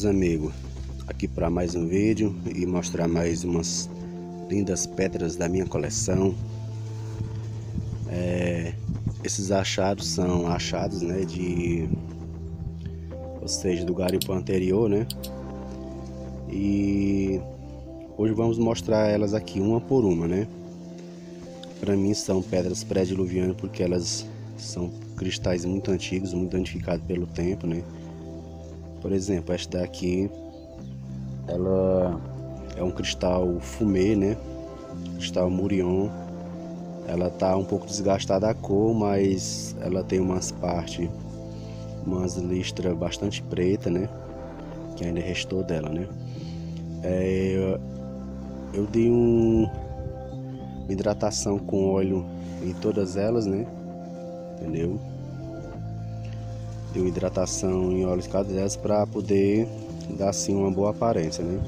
meus amigos, aqui para mais um vídeo e mostrar mais umas lindas pedras da minha coleção. É, esses achados são achados, né, de, ou seja, do garimpo anterior, né? E hoje vamos mostrar elas aqui uma por uma, né? Para mim são pedras pré-diluvianas porque elas são cristais muito antigos, muito danificados pelo tempo, né? Por exemplo, esta daqui, ela é um cristal fumê, né? Cristal Murion. Ela tá um pouco desgastada a cor, mas ela tem umas partes, umas listras bastante preta, né? Que ainda restou dela, né? É, eu dei um, hidratação com óleo em todas elas, né? Entendeu? Deu hidratação em óleos cadeias para poder dar assim uma boa aparência, né?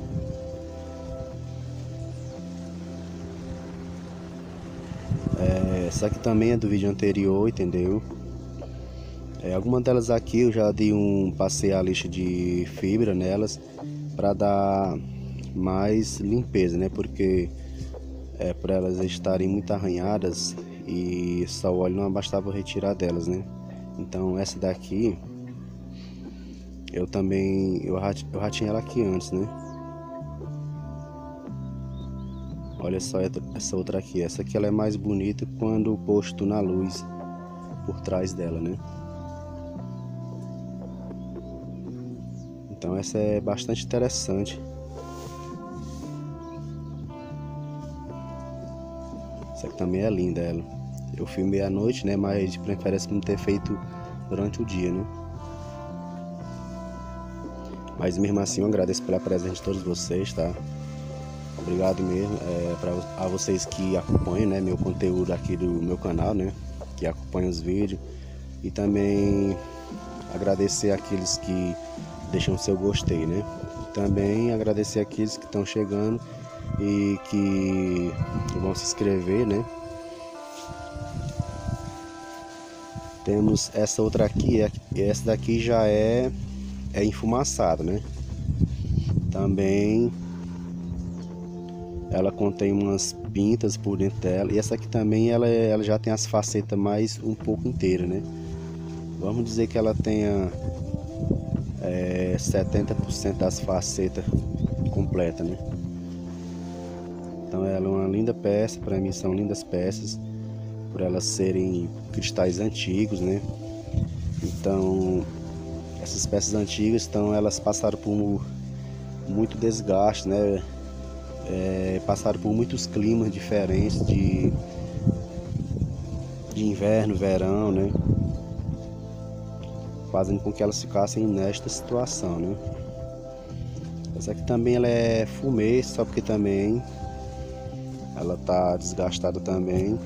É, essa aqui também é do vídeo anterior, entendeu? É, algumas delas aqui eu já dei um passei a lixa de fibra nelas para dar mais limpeza, né? Porque é, para elas estarem muito arranhadas e só o óleo não bastava retirar delas, né? Então essa daqui eu também eu já, eu já tinha ela aqui antes, né? Olha só essa outra aqui. Essa aqui ela é mais bonita quando posto na luz por trás dela, né? Então essa é bastante interessante. Essa aqui também é linda ela. Eu filmei à noite, né? Mas de preferência não ter feito durante o dia, né? Mas mesmo assim eu agradeço pela presença de todos vocês, tá? Obrigado mesmo é, para a vocês que acompanham né, meu conteúdo aqui do meu canal, né? Que acompanham os vídeos. E também agradecer aqueles que deixam seu gostei, né? Também agradecer aqueles que estão chegando e que vão se inscrever, né? Temos essa outra aqui, é, essa daqui já é, é enfumaçada, né? Também ela contém umas pintas por dentro dela. E essa aqui também ela, é, ela já tem as facetas mais um pouco inteiras, né? Vamos dizer que ela tenha é, 70% das facetas completa, né? Então ela é uma linda peça, para mim são lindas peças por elas serem cristais antigos, né? Então, essas peças antigas, então elas passaram por muito desgaste, né? É, passaram por muitos climas diferentes de, de inverno, verão, né? Fazendo com que elas ficassem nesta situação, né? Essa aqui também ela é fumê, só porque também ela tá desgastada também.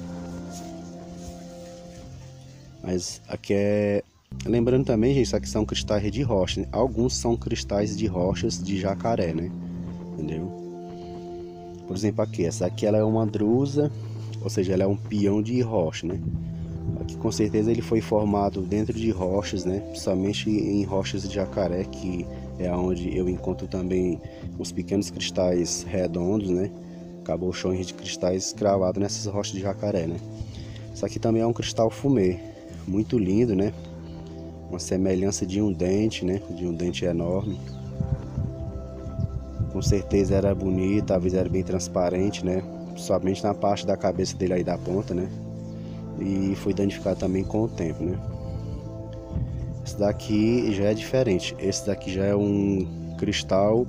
Mas aqui é. Lembrando também, gente, isso aqui são cristais de rocha. Né? Alguns são cristais de rochas de jacaré, né? Entendeu? Por exemplo, aqui, essa aqui ela é uma drusa, ou seja, ela é um peão de rocha, né? Aqui com certeza ele foi formado dentro de rochas, né? Principalmente em rochas de jacaré, que é onde eu encontro também os pequenos cristais redondos, né? Cabochões de cristais cravados nessas rochas de jacaré, né? Isso aqui também é um cristal fumê, muito lindo, né? Uma semelhança de um dente, né? De um dente enorme. Com certeza era bonito, talvez era bem transparente, né? Somente na parte da cabeça dele aí da ponta, né? E foi danificado também com o tempo, né? Esse daqui já é diferente. Esse daqui já é um cristal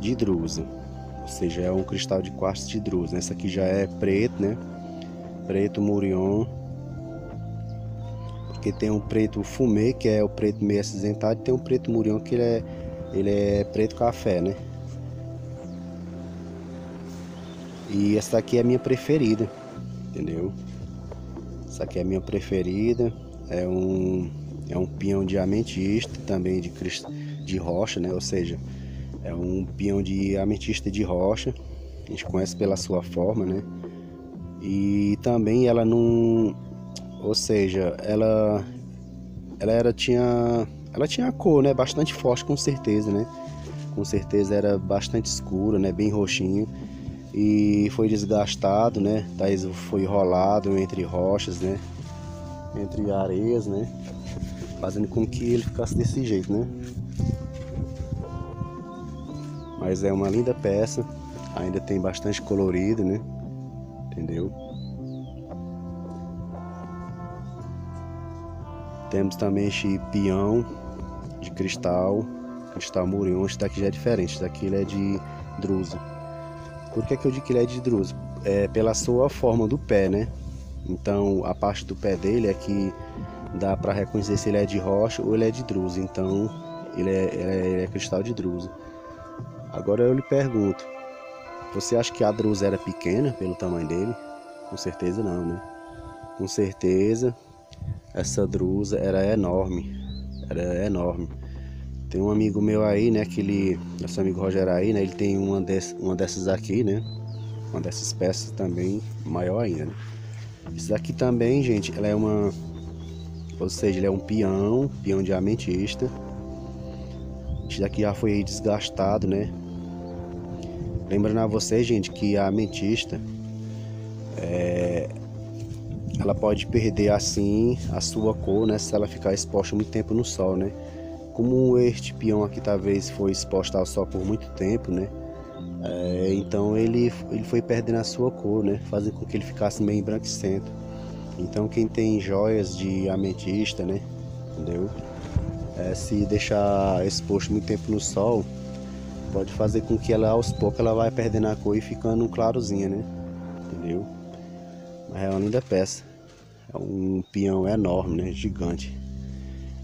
de drusa. Ou seja, é um cristal de quartzo de drusa. Esse aqui já é preto, né? Preto Murion tem um preto fumê, que é o preto meio acinzentado, e tem um preto murião, que ele é, ele é preto café, né? E essa aqui é a minha preferida, entendeu? Essa aqui é a minha preferida, é um, é um de ametista, também de, de rocha, né? Ou seja, é um peão de ametista de rocha, a gente conhece pela sua forma, né? E também ela não, ou seja, ela ela era tinha ela tinha a cor, né, bastante forte com certeza, né? com certeza era bastante escuro, né? Bem roxinho e foi desgastado, né? Daí foi rolado entre rochas, né? Entre areias, né? Fazendo com que ele ficasse desse jeito, né? Mas é uma linda peça, ainda tem bastante colorido, né? Entendeu? Temos também este peão de cristal, cristal murion, este daqui já é diferente, este daqui ele é de drusa. Por que, que eu digo que ele é de drusa? É pela sua forma do pé, né? Então a parte do pé dele é que dá para reconhecer se ele é de rocha ou ele é de drusa. Então ele é, ele é, é cristal de drusa. Agora eu lhe pergunto, você acha que a drusa era pequena pelo tamanho dele? Com certeza não, né? Com certeza essa drusa era enorme, era enorme. Tem um amigo meu aí, né, que ele, nosso amigo Roger aí, né, ele tem uma, desse, uma dessas aqui, né, uma dessas peças também maior ainda, né. Isso daqui também, gente, ela é uma, ou seja, ele é um peão, peão de ametista. Isso daqui já foi desgastado, né, Lembrando a vocês, gente, que a ametista é, ela pode perder assim a sua cor, né? Se ela ficar exposta muito tempo no sol, né? Como este peão aqui talvez foi exposto ao sol por muito tempo, né? É, então ele, ele foi perdendo a sua cor, né? Fazendo com que ele ficasse meio embranquecento. Então quem tem joias de ametista, né? Entendeu? É, se deixar exposto muito tempo no sol, pode fazer com que ela aos poucos ela vai perdendo a cor e ficando clarozinha, né? Entendeu? Mas é uma linda peça. É um peão enorme, né? Gigante.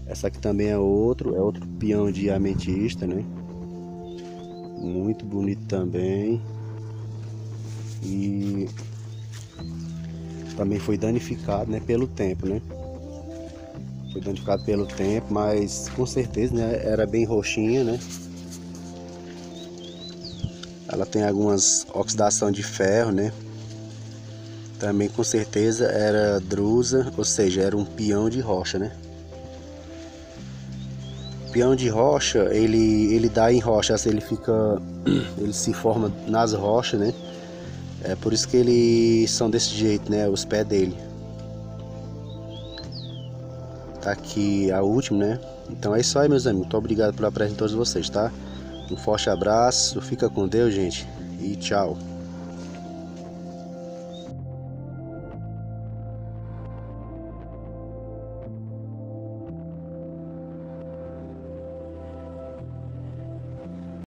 Essa aqui também é outro, é outro peão de ametista, né? Muito bonito também. E também foi danificado, né, pelo tempo, né? Foi danificado pelo tempo, mas com certeza, né, era bem roxinha, né? Ela tem algumas oxidação de ferro, né? Também com certeza era drusa, ou seja, era um peão de rocha, né? Peão de rocha, ele, ele dá em rocha, assim, ele fica, ele se forma nas rochas, né? É por isso que eles são desse jeito, né? Os pés dele. Tá aqui a última, né? Então é isso aí, meus amigos. Muito obrigado pela presença de todos vocês, tá? Um forte abraço, fica com Deus, gente, e tchau.